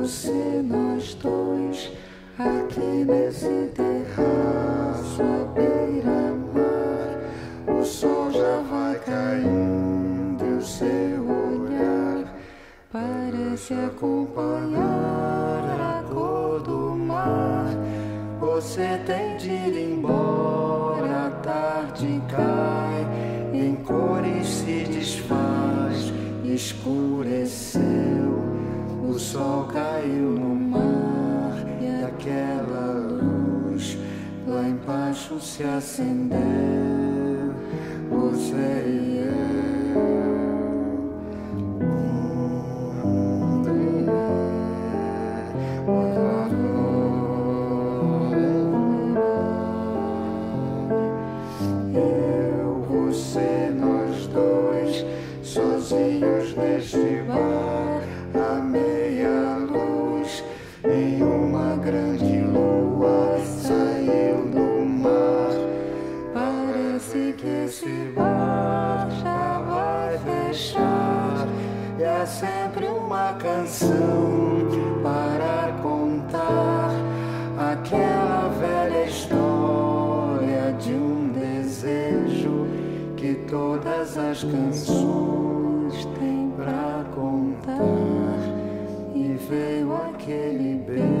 você, nós dois, aqui nesse terraço à beira-mar. O sol já vai caindo, e o seu olhar parece acompanhar a cor do mar. Você tem de ir embora, a tarde cai, em cores se desfaz, escurecer sol caiu no mar e aquela luz lá embaixo se acendeu. Você e eu. Eu, você, nós dois, sozinhos que bar já vai fechar. E há sempre uma canção para contar aquela velha história de um desejo que todas as canções têm pra contar. E veio aquele beijo.